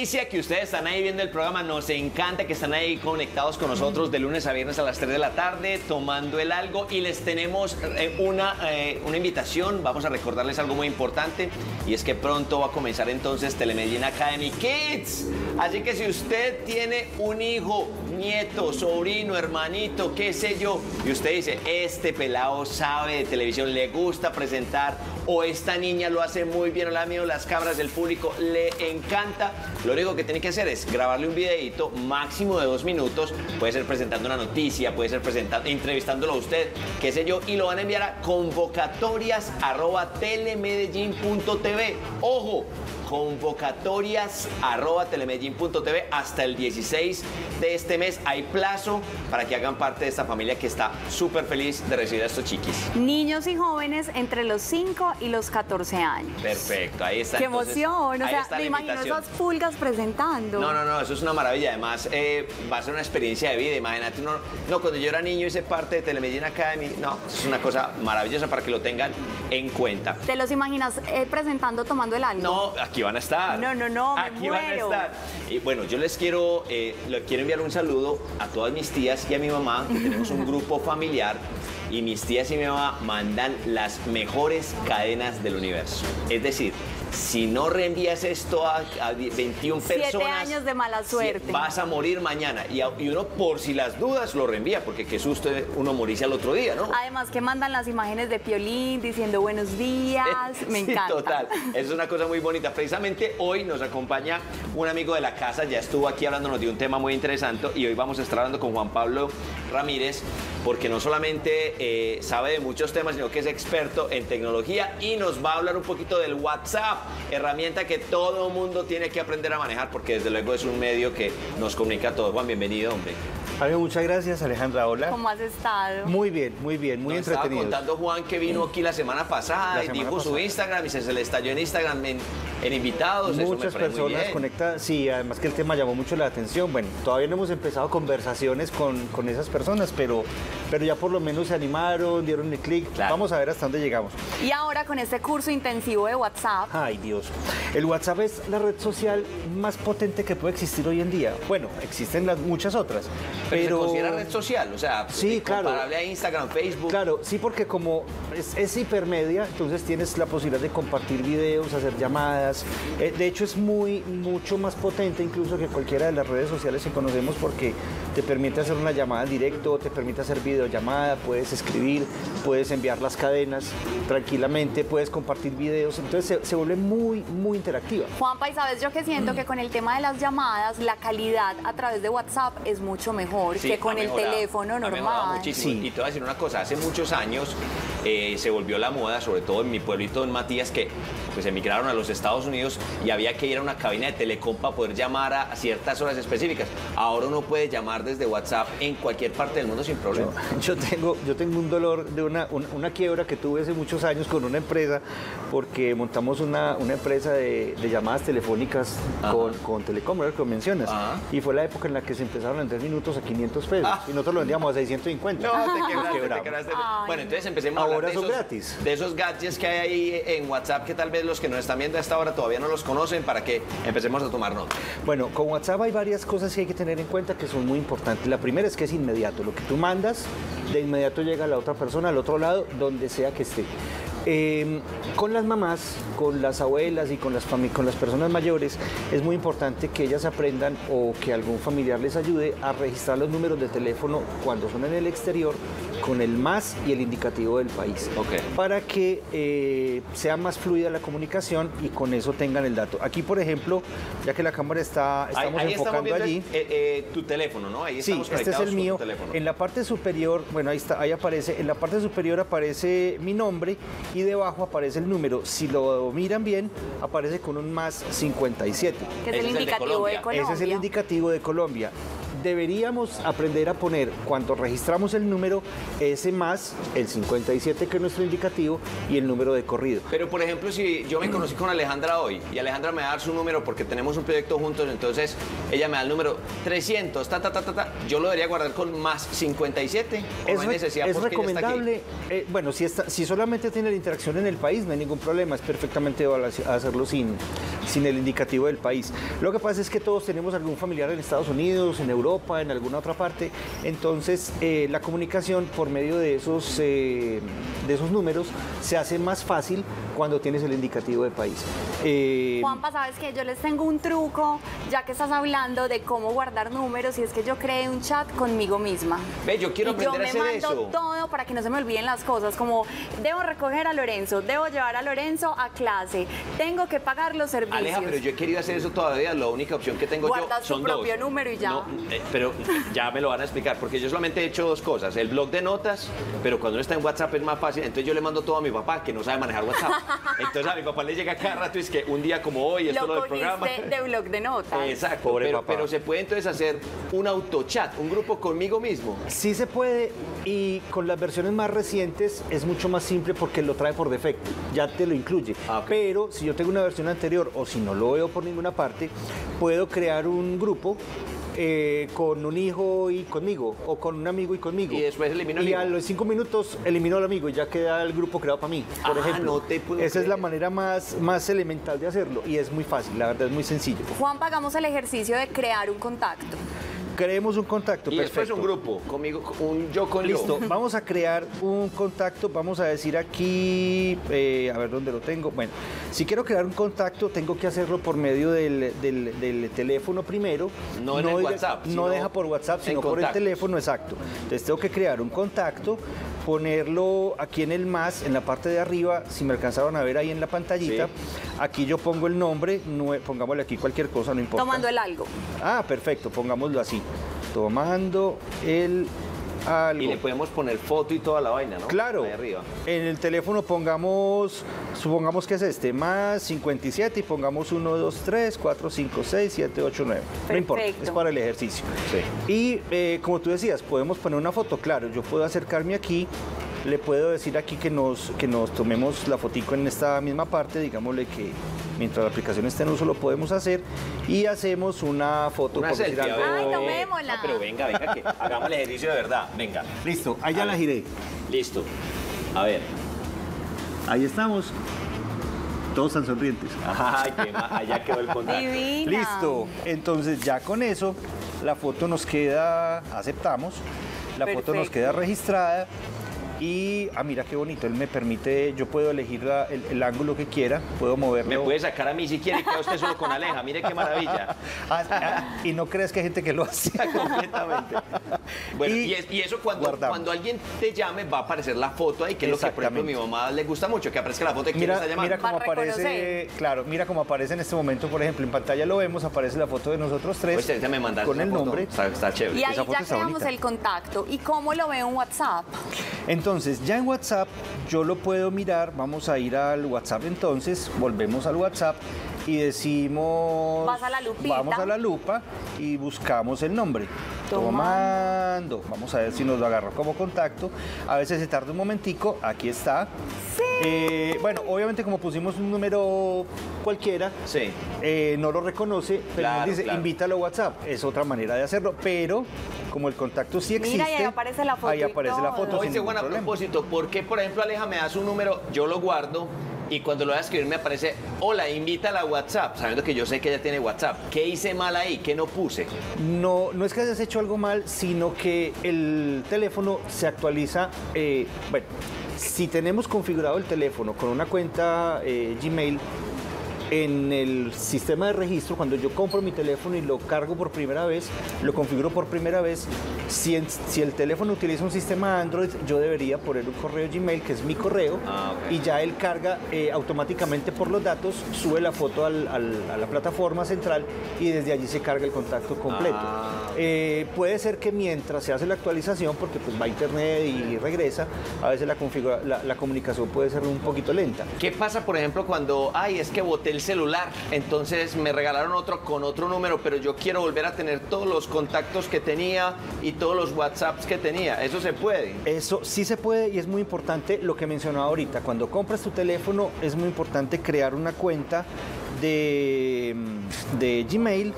delicia que ustedes están ahí viendo el programa. Nos encanta que están ahí conectados con nosotros de lunes a viernes a las 3 de la tarde, tomando el algo. Y les tenemos eh, una, eh, una invitación. Vamos a recordarles algo muy importante. Y es que pronto va a comenzar entonces Telemedellín Academy Kids. Así que si usted tiene un hijo, nieto, sobrino, hermanito, qué sé yo, y usted dice, este pelado sabe de televisión, le gusta presentar, o esta niña lo hace muy bien, o la mío, las cabras del público le encanta, lo único que tiene que hacer es grabarle un videito máximo de dos minutos, puede ser presentando una noticia, puede ser presentando, entrevistándolo a usted, qué sé yo, y lo van a enviar a convocatorias arroba telemedellín.tv. Ojo, convocatorias arroba telemedellín.tv hasta el 16 de este mes. Hay plazo para que hagan parte de esta familia que está súper feliz de recibir a estos chiquis. Niños y jóvenes entre los 5 y los 14 años. Perfecto, ahí está. Qué entonces, emoción, o sea, me imagino esas pulgas presentando. No, no, no, eso es una maravilla. Además, eh, va a ser una experiencia de vida. Imagínate, uno, no, cuando yo era niño hice parte de Telemedellín Academy. No, es una cosa maravillosa para que lo tengan en cuenta. ¿Te los imaginas eh, presentando tomando el algo? No, aquí van a estar. No, no, no, me Aquí van a estar. Y bueno, yo les quiero, eh, le quiero enviar un saludo a todas mis tías y a mi mamá, que tenemos un grupo familiar. Y mis tías y mi mamá mandan las mejores cadenas del universo. Es decir, si no reenvías esto a, a 21 Siete personas. años de mala suerte. Vas a morir mañana. Y, a- y uno, por si las dudas, lo reenvía, porque qué susto uno morirse al otro día, ¿no? Además que mandan las imágenes de Piolín diciendo buenos días, me Sí, encanta. total. Es una cosa muy bonita. Precisamente hoy nos acompaña un amigo de la casa, ya estuvo aquí hablándonos de un tema muy interesante y hoy vamos a estar hablando con Juan Pablo Ramírez porque no solamente eh, sabe de muchos temas, sino que es experto en tecnología y nos va a hablar un poquito del WhatsApp, herramienta que todo mundo tiene que aprender a manejar porque desde luego es un medio que nos comunica a todos. Juan, bienvenido, hombre. Javier, muchas gracias, Alejandra. Hola. ¿Cómo has estado? Muy bien, muy bien, muy Nos estaba entretenido. contando Juan que vino aquí la semana pasada La y dijo su. Instagram y se, se le estalló en Instagram en, en invitados. Eso me Muchas personas conectadas, sí, además que el tema llamó mucho la atención. Bueno, todavía no hemos empezado conversaciones con, con esas personas, pero, pero ya por lo menos se animaron, dieron el clic. Claro. Vamos a ver hasta dónde llegamos. Y ahora con este curso intensivo de WhatsApp, Ay, Dios. El WhatsApp es la red social más potente que puede existir hoy en día. Bueno, existen las, muchas otras, Pero, pero... se considera red social, o sea, Sí, eh, claro. comparable a Instagram, Facebook. Claro, sí, porque como es, es hipermedia, entonces tienes la posibilidad de compartir videos, hacer llamadas. Eh, de hecho, es muy, mucho más potente incluso que cualquiera de las redes sociales que conocemos porque te permite hacer una llamada en directo, te permite hacer videollamada, puedes escribir, puedes enviar las cadenas tranquilamente, puedes compartir videos. Entonces se, se vuelve muy, muy interactiva. Juanpa, y sabes yo que siento que con el tema de las llamadas, la calidad a través de WhatsApp es mucho mejor Sí, que con el mejorado, teléfono normal. muchísimo. Sí. Y te voy a decir una cosa, hace muchos años eh, se volvió la moda, sobre todo en mi pueblito en Matías, que pues emigraron a los Estados Unidos y había que ir a una cabina de telecom para poder llamar a ciertas horas específicas. Ahora uno puede llamar desde WhatsApp en cualquier parte del mundo sin problema. Yo tengo, yo tengo un dolor de una, un- una quiebra que tuve hace muchos años con una empresa porque montamos una, una empresa de, de llamadas telefónicas Ajá. con, con Telecom, ¿verdad? que mencionas. Ajá. Y fue la época en la que se empezaron a vender minutos a 500 pesos Ah. y nosotros lo vendíamos a 650. No, te quebraste, te quebramos. quebraste. Ay. Bueno, entonces empecemos a hablar Ahora de son esos, gratis. de esos gadgets que hay ahí en WhatsApp que tal vez los que nos están viendo a esta hora todavía no los conocen para que empecemos a tomar nota. Bueno, con WhatsApp hay varias cosas que hay que tener en cuenta que son muy importantes. La primera es que es inmediato. Lo que tú mandas, de inmediato llega a la otra persona, al otro lado, donde sea que esté. Eh, con las mamás, con las abuelas y con las, con las personas mayores, es muy importante que ellas aprendan o que algún familiar les ayude a registrar los números de teléfono cuando son en el exterior con el más y el indicativo del país. Ok. Para que eh, sea más fluida la comunicación y con eso tengan el dato. Aquí, por ejemplo, ya que la cámara está, Ahí- estamos ahí enfocando viendo allí. eh, eh, tu teléfono, ¿no? Ahí Sí, estamos este es el mío. En la parte superior, bueno, ahí está, ahí aparece, en la parte superior aparece mi nombre y debajo aparece el número. Si lo miran bien, aparece con un más 57. Que es el el indicativo de. Colombia. Ese es el indicativo de Colombia. Deberíamos aprender a poner, cuando registramos el número, ese más, el 57 que es nuestro indicativo, y el número de corrido. Pero, por ejemplo, si yo me conocí con Alejandra hoy y Alejandra me va a dar su número porque tenemos un proyecto juntos, entonces ella me da el número 300, ta, ta, ta, ta, ta, yo lo debería guardar con más 57. ¿O Es, no necesidad es está aquí? recomendable, eh, bueno, si, está, si solamente tiene la interacción en el país, no hay ningún problema, es perfectamente hacerlo sin, sin el indicativo del país. Lo que pasa es que todos tenemos algún familiar en Estados Unidos, en Europa, en alguna otra parte, entonces eh, la comunicación por medio de esos, eh, de esos números se hace más fácil cuando tienes el indicativo del país. Eh, Juanpa, sabes que yo les tengo un truco, ya que estás hablando de cómo guardar números, y es que yo creé un chat conmigo misma. Ve, yo quiero aprender a hacer eso. Yo me mando todo para que no se me olviden las cosas, como debo recoger a Lorenzo, debo llevar a Lorenzo a clase, tengo que pagar los servicios. Aleja, pero yo he querido hacer eso todavía, la única opción que tengo yo son tu propio número y ya. Eh, pero ya me lo van a explicar, porque yo solamente he hecho dos cosas, el blog de notas, pero cuando uno está en WhatsApp es más fácil, entonces yo le mando todo a mi papá, que no sabe manejar WhatsApp. Entonces a mi papá le llega cada rato y es que un día como hoy, esto lo, lo del programa. de blog de notas. Exacto, pero, pero, se puede entonces hacer un autochat, un grupo conmigo mismo. Sí se puede y con las versiones más recientes es mucho más simple porque lo trae por defecto, ya te lo incluye. Ah, pero si yo tengo una versión anterior o si no lo veo por ninguna parte, puedo crear un grupo eh, con un hijo y conmigo, o con un amigo y conmigo. Y después elimino Y a los cinco minutos elimino al amigo y ya queda el grupo creado para mí, por ah, ejemplo. Esa es la manera más, más elemental de hacerlo y es muy fácil, la verdad es muy sencillo. Juan, pagamos el ejercicio de crear un contacto creemos un contacto. Y perfecto. después un grupo, conmigo, un yo con Listo, vamos a crear un contacto, vamos a decir aquí, eh, a ver dónde lo tengo. Bueno, si quiero crear un contacto, tengo que hacerlo por medio del, teléfono primero. No en el WhatsApp. No deja por WhatsApp, sino por el teléfono, exacto. Entonces tengo que crear un contacto, ponerlo aquí en el más, en la parte de arriba, si me alcanzaron a ver ahí en la pantallita. Aquí yo pongo el nombre, pongámosle aquí cualquier cosa, no importa. Tomando el algo. Ah, perfecto, pongámoslo así tomando el algo. Y le podemos poner foto y toda la vaina, ¿no? Claro. arriba. En el teléfono pongamos, supongamos que es este, más 57 y pongamos 1, 2, 3, 4, 5, 6, 7, 8, 9. No importa, es para el ejercicio. Sí. Y eh, como tú decías, podemos poner una foto, claro, yo puedo acercarme aquí le puedo decir aquí que nos, que nos tomemos la fotico en esta misma parte, digámosle que mientras la aplicación esté en uso lo podemos hacer y hacemos una foto. Una selfie, Ay, tomémosla. No, pero venga, venga, que hagamos el ejercicio de verdad, venga. Listo, ahí ya la giré. Listo. A ver. Ahí estamos. Todos están sonrientes. Ay, qué allá quedó el contacto. Listo. Entonces ya con eso la foto nos queda, aceptamos, la foto nos queda registrada y, ah, mira qué bonito, él me permite, yo puedo elegir el, ángulo que quiera, puedo moverlo. Me puede sacar a mí si quiere y queda usted solo con Aleja, mire qué maravilla. Ah, ah, y no crees que hay gente que lo hace. Completamente. Bueno, y, eso cuando, cuando alguien te llame va a aparecer la foto ahí, que es lo que, por ejemplo, a mi mamá le gusta mucho, que aparezca la foto de quién está llamando. Mira cómo aparece, claro, mira cómo aparece en este momento, por ejemplo, en pantalla lo vemos, aparece la foto de nosotros tres. Pues me con el nombre. Está, chévere. Y ahí ya creamos el contacto. ¿Y cómo lo veo en WhatsApp? Entonces, ya en WhatsApp yo lo puedo mirar, vamos a ir al WhatsApp entonces, volvemos al WhatsApp y decimos... Vas a la Vamos a la lupa y buscamos el nombre. Tomando. Vamos a ver si nos lo agarró como contacto. A veces se tarda un momentico. Aquí está. Sí. Eh, bueno, obviamente como pusimos un número cualquiera, sí. Eh, no lo reconoce, pero dice invítalo a WhatsApp. Es otra manera de hacerlo, pero como el contacto sí existe. Mira, ahí aparece la foto. Ahí aparece la foto. Oye, Juan, a propósito, ¿por qué, por ejemplo, Aleja me das un número, yo lo guardo y cuando lo voy a escribir me aparece, hola, invítala a WhatsApp, sabiendo que yo sé que ella tiene WhatsApp. ¿Qué hice mal ahí? ¿Qué no puse? No, no es que hayas hecho algo mal, sino que el teléfono se actualiza, eh, bueno, si tenemos configurado el teléfono con una cuenta eh, Gmail, en el sistema de registro, cuando yo compro mi teléfono y lo cargo por primera vez, lo configuro por primera vez, si, el teléfono utiliza un sistema Android, yo debería poner un correo Gmail, que es mi correo, ah, y ya él carga eh, automáticamente por los datos, sube la foto a la plataforma central y desde allí se carga el contacto completo. Ah. Eh, puede ser que mientras se hace la actualización, porque pues va a internet y regresa, a veces la, la, la comunicación puede ser un poquito lenta. ¿Qué pasa, por ejemplo, cuando, ay, es que boté el celular, entonces me regalaron otro con otro número, pero yo quiero volver a tener todos los contactos que tenía y todos los WhatsApps que tenía. ¿Eso se puede? Eso sí se puede y es muy importante lo que mencionaba ahorita. Cuando compras tu teléfono es muy importante crear una cuenta de, de Gmail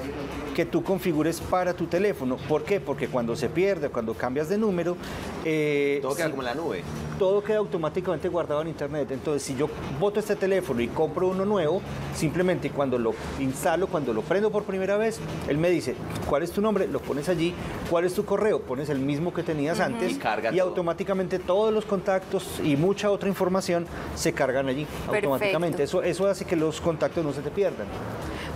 que tú configures para tu teléfono. ¿Por qué? Porque cuando se pierde, cuando cambias de número, eh, Todo queda si- como en la nube. todo queda automáticamente guardado en internet. Entonces, si yo boto este teléfono y compro uno nuevo, simplemente cuando lo instalo, cuando lo prendo por primera vez, él me dice, ¿cuál es tu nombre? Lo pones allí. ¿Cuál es tu correo? Pones el mismo que tenías antes Y carga y todo. automáticamente todos los contactos y mucha otra información se cargan allí Perfecto. automáticamente. Eso, eso hace que los contactos no se te pierdan.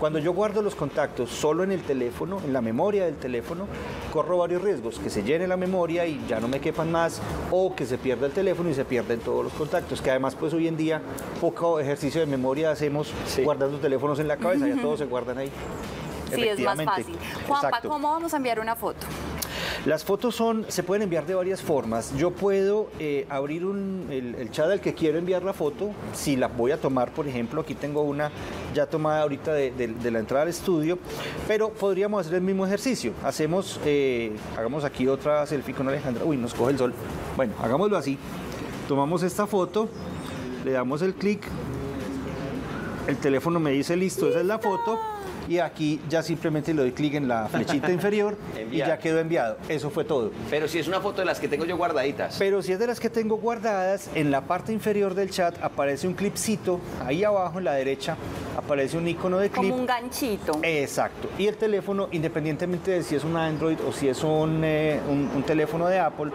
Cuando yo guardo los contactos solo en el teléfono, en la memoria del teléfono, corro varios riesgos, que se llene la memoria y ya no me quepan más, o que se pierda el teléfono y se pierden todos los contactos, que además pues hoy en día poco ejercicio de memoria hacemos Sí. guardando teléfonos en la cabeza, ya todos se guardan ahí. Sí, es más fácil. Juanpa, Exacto. ¿cómo vamos a enviar una foto? Las fotos son, se pueden enviar de varias formas. Yo puedo eh, abrir el, chat al que quiero enviar la foto. Si la voy a tomar, por ejemplo, aquí tengo una ya tomada ahorita de la entrada al estudio, pero podríamos hacer el mismo ejercicio. Hacemos, eh, hagamos aquí otra selfie con Alejandra. Uy, nos coge el sol. Bueno, hagámoslo así. Tomamos esta foto, le damos el clic, el teléfono me dice listo, esa es la foto. Y aquí ya simplemente le doy clic en la flechita inferior y ya quedó enviado. Eso fue todo. Pero si es una foto de las que tengo yo guardaditas. Pero si es de las que tengo guardadas, en la parte inferior del chat aparece un clipcito, ahí abajo en la derecha aparece un icono de clip. Como un ganchito. Exacto. Y el teléfono, independientemente de si es un Android o si es un, eh, un- un teléfono de Apple,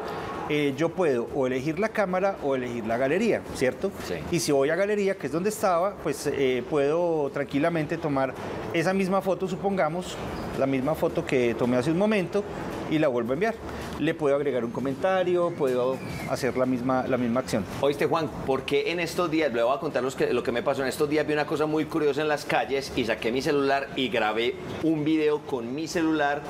eh, yo puedo o elegir la cámara o elegir la galería, ¿cierto? Sí. Y si voy a galería, que es donde estaba, pues eh, puedo tranquilamente tomar esa misma foto, supongamos, la misma foto que tomé hace un momento y la vuelvo a enviar. Le puedo agregar un comentario, puedo hacer la misma, la misma acción. Oíste, Juan, porque en estos días, le voy a contar los que- lo que me pasó en estos días, vi una cosa muy curiosa en las calles y saqué mi celular y grabé un video con mi celular.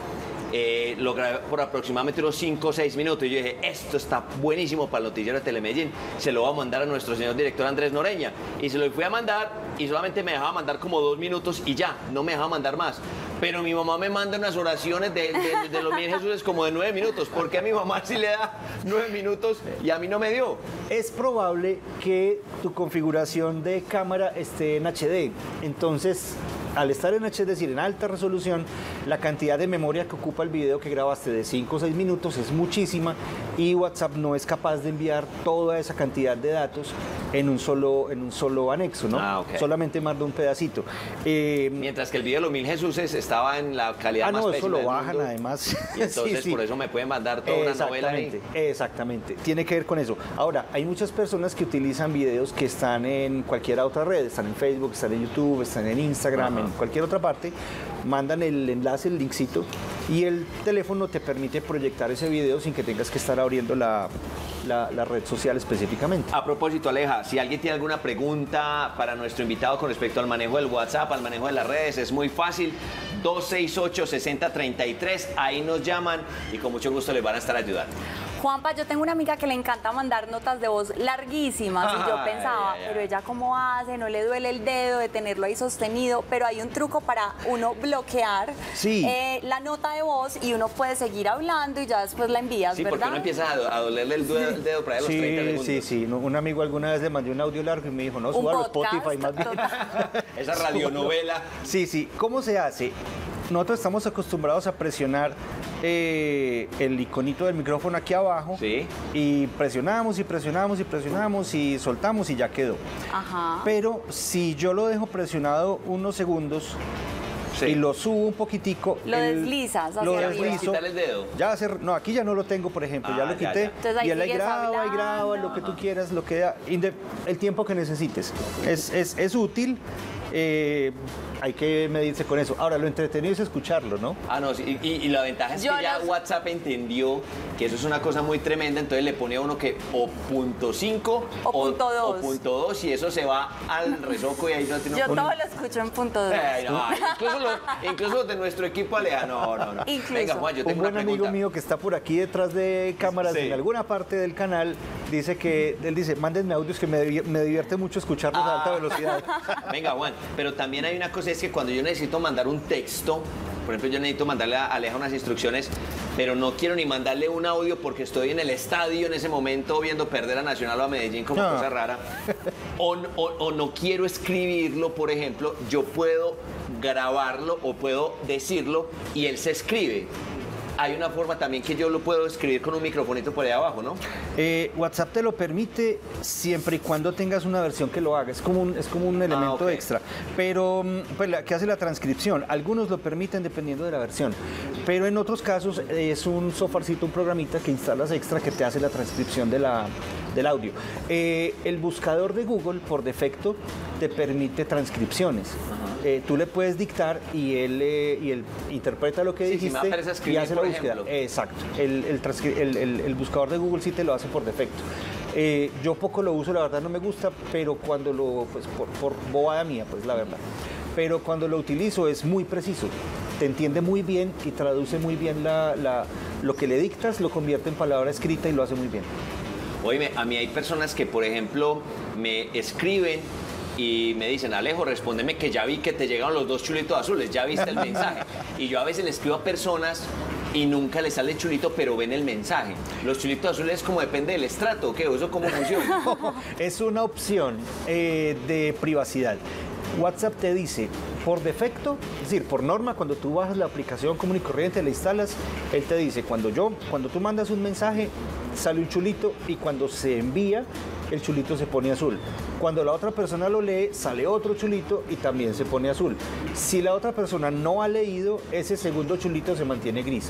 Eh, lo grabé por aproximadamente unos 5 o 6 minutos y yo dije, esto está buenísimo para el noticiero de Telemedellín, se lo voy a mandar a nuestro señor director Andrés Noreña. Y se lo fui a mandar y solamente me dejaba mandar como dos minutos y ya, no me dejaba mandar más. Pero mi mamá me manda unas oraciones de, de- de los mil Jesús como de 9 minutos, porque a mi mamá sí le da 9 minutos y a mí no me dio. Es probable que tu configuración de cámara esté en HD. Entonces, al estar en HD, es decir, en alta resolución, la cantidad de memoria que ocupa el video que grabaste de 5 o 6 minutos es muchísima y WhatsApp no es capaz de enviar toda esa cantidad de datos en un solo, en un solo anexo, ¿no? Ah, ok. Solamente manda un pedacito. Eh, Mientras que el video de los mil Jesuses estaba en la calidad ah, más no, eso lo del bajan mundo. además. Y entonces Sí, sí. por eso me pueden mandar toda una novela ahí. Exactamente. Tiene que ver con eso. Ahora, hay muchas personas que utilizan videos que están en cualquier otra red, están en Facebook, están en YouTube, están en Instagram. En cualquier otra parte, mandan el enlace, el linkcito, y el teléfono te permite proyectar ese video sin que tengas que estar abriendo la, la- la red social específicamente. A propósito, Aleja, si alguien tiene alguna pregunta para nuestro invitado con respecto al manejo del WhatsApp, al manejo de las redes, es muy fácil. 268-6033, ahí nos llaman y con mucho gusto les van a estar ayudando. Juanpa, yo tengo una amiga que le encanta mandar notas de voz larguísimas y yo Ay, pensaba, pero ella cómo hace, no le duele el dedo de tenerlo ahí sostenido, pero hay un truco para uno bloquear Sí. eh, la nota de voz y uno puede seguir hablando y ya después la envías, Sí, porque ¿verdad? uno empieza a, do- a dolerle el, dedo- el dedo para los 30 Sí, segundos. sí, sí. Un amigo alguna vez le mandé un audio largo y me dijo, no, suba a Spotify más bien. Esa radionovela. Sí, sí. ¿Cómo se hace? Nosotros estamos acostumbrados a presionar eh, el iconito del micrófono aquí abajo. Sí. Y presionamos y presionamos y presionamos y soltamos y ya quedó. Ajá. Pero si yo lo dejo presionado unos segundos Sí. y lo subo un poquitico. Lo deslizas hacia Lo arriba. deslizo. El dedo. Ya hace- no, aquí ya no lo tengo, por ejemplo, ya Ah, lo ya, quité. ya. Entonces ahí y él ahí graba y graba hablando. lo que tú quieras, lo que da, el tiempo que necesites. Es, es- es útil, eh, hay que medirse con eso. Ahora, lo entretenido es escucharlo, ¿no? Ah, no, sí, y, y la ventaja es Yo que ya WhatsApp entendió que eso es una cosa muy tremenda, entonces le pone a uno que o punto 5 O punto dos. o punto 2 y eso se va al resoco y ahí no tiene Yo todo lo escucho en punto dos. Ay, no, incluso, los, incluso los de nuestro equipo Aleja, no, no, no. Incluso. Venga, Juan, yo tengo Un buen una amigo mío que está por aquí detrás de cámaras Sí. en alguna parte del canal dice que él dice, mándenme audios que me, me divierte mucho escucharlos a alta Ah. velocidad. Venga, Juan, pero también hay una cosa, es que cuando yo necesito mandar un texto, por ejemplo, yo necesito mandarle a Aleja unas instrucciones, pero no quiero ni mandarle un audio porque estoy en el estadio en ese momento viendo perder a Nacional o a Medellín como No. cosa rara, o, o- o no quiero escribirlo, por ejemplo, yo puedo grabarlo o puedo decirlo y él se escribe. Hay una forma también que yo lo puedo escribir con un microfonito por ahí abajo, ¿no? Eh, WhatsApp te lo permite siempre y cuando tengas una versión que lo haga. Es como un, es como un elemento ok. extra. Pero, mm, pues, la, que hace la transcripción. Algunos lo permiten dependiendo de la versión. Pero en otros casos eh, es un softwarecito, un programita que instalas extra que te hace la transcripción de la, del audio. Eh, el buscador de Google, por defecto, te permite transcripciones. Eh, tú le puedes dictar y él, eh, y él interpreta lo que Sí, si me dijiste y hace la búsqueda. ejemplo. Exacto. El, el buscador de Google sí te lo hace por defecto. Eh, yo poco lo uso, la verdad no me gusta, pero cuando lo, pues por, por bobada mía, pues la verdad. Pero cuando lo utilizo es muy preciso. Te entiende muy bien y traduce muy bien la, la- lo que le dictas, lo convierte en palabra escrita y lo hace muy bien. Oíme, a mí hay personas que, por ejemplo, me escriben y me dicen, Alejo, respóndeme que ya vi que te llegaron los dos chulitos azules, ya viste el mensaje. Y yo a veces le escribo a personas y nunca les sale chulito, pero ven el mensaje. Los chulitos azules como depende del estrato, ¿qué? ¿Eso cómo funciona? Es una opción eh, de privacidad. WhatsApp te dice, por defecto, es decir, por norma, cuando tú bajas la aplicación común y corriente, la instalas, él te dice, cuando yo, cuando tú mandas un mensaje, sale un chulito y cuando se envía, el chulito se pone azul. Cuando la otra persona lo lee, sale otro chulito y también se pone azul. Si la otra persona no ha leído, ese segundo chulito se mantiene gris.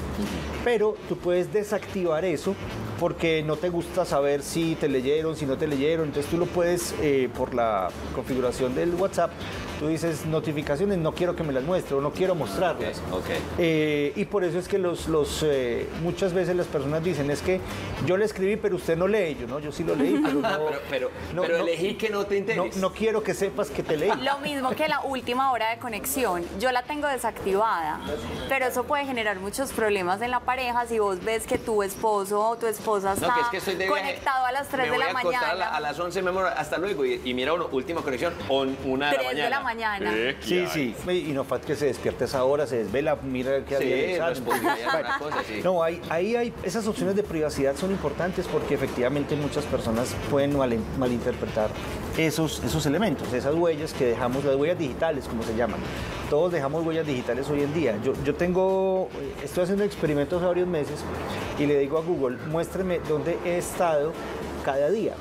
Pero tú puedes desactivar eso porque no te gusta saber si te leyeron, si no te leyeron. Entonces tú lo puedes, eh, por la configuración del WhatsApp, tú dices notificaciones, no quiero que me las muestre o no quiero mostrarlas. Ok. Eh, y por eso es que los, los, eh, muchas veces las personas dicen, es que yo le escribí, pero usted no lee. Yo no, yo sí lo leí, pero no. Ah, pero, pero, no- pero no- elegí que no te no, interese. no quiero que sepas que te leí. Lo mismo que la última hora de conexión. Yo la tengo desactivada, pero eso puede generar muchos problemas en la pareja si vos ves que tu esposo o tu esposa está No, que es que estoy de viaje. conectado a las 3 me de voy la a mañana. A, la- a las 11, mi amor, hasta luego. Y, y mira uno, última conexión, on, una de la 3 mañana. de la mañana. Eh, ¿qué Sí, hay? sí. Y no falta que se despierte a esa hora, se desvela, mira que Sí, había alguna cosa, sí. No, ahí, ahí hay, esas opciones de privacidad son importantes porque efectivamente muchas personas pueden mal- malinterpretar esos, esos elementos, esas huellas que dejamos, las huellas digitales, como se llaman. Todos dejamos huellas digitales hoy en día. Yo, yo tengo, estoy haciendo experimentos hace varios meses y le digo a Google, muéstreme dónde he estado cada día.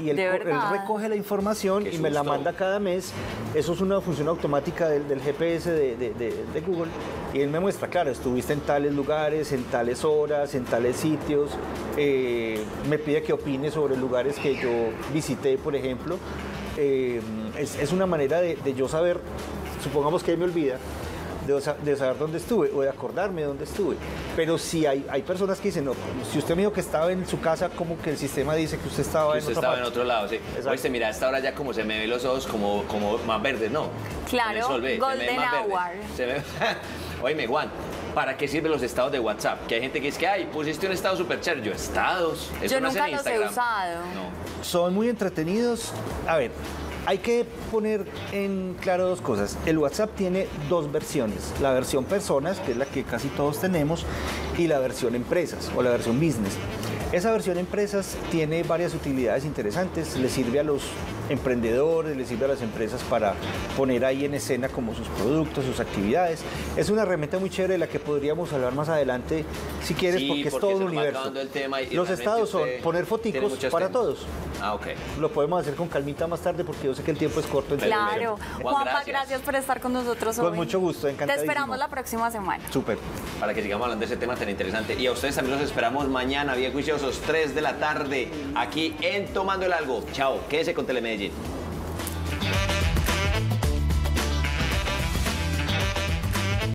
Y él, ¿De co- él recoge la información Qué y me la manda cada mes. Eso es una función automática del, del GPS de, de- de- de Google. Y él me muestra, claro, estuviste en tales lugares, en tales horas, en tales sitios. Eh, me pide que opine sobre lugares que yo visité, por ejemplo. Eh, es, es una manera de, de yo saber, supongamos que él me olvida, de, sa- de saber dónde estuve o de acordarme dónde estuve. Pero si hay, hay personas que dicen, no, si usted me dijo que estaba en su casa, como que el sistema dice que usted estaba Que en usted otra estaba en otro lado, sí. Oíste, mira, a esta hora ya como se me ven los ojos como, como más verdes, ¿no? Claro, sol, golden hour. Me- Oíme, Juan, ¿para qué sirven los estados de WhatsApp? Que hay gente que dice que, ay, pusiste un estado super chévere. Yo, ¿estados? Eso Yo no es nunca en los he Instagram. usado. No. Son muy entretenidos. A ver, hay que poner en claro dos cosas. El WhatsApp tiene dos versiones. La versión personas, que es la que casi todos tenemos, y la versión empresas o la versión business. Esa versión empresas tiene varias utilidades interesantes. Le sirve a los emprendedores, le sirve a las empresas para poner ahí en escena como sus productos, sus actividades. Es una herramienta muy chévere de la que podríamos hablar más adelante si quieres, Sí, porque es todo se un universo. acabando el tema y los estados son poner foticos para temas. todos. Ah, ok. Lo podemos hacer con calmita más tarde porque yo sé que el tiempo es corto. Claro. Juan, Juanpa, gracias. gracias. por estar con nosotros Con hoy. mucho gusto, Te encantadísimo. esperamos la próxima semana. Súper. Para que sigamos hablando de ese tema tan interesante. Y a ustedes también los esperamos mañana, bien juiciosos, 3 de la tarde, aquí en Tomando el Algo. Chao, quédese con Telemedellín.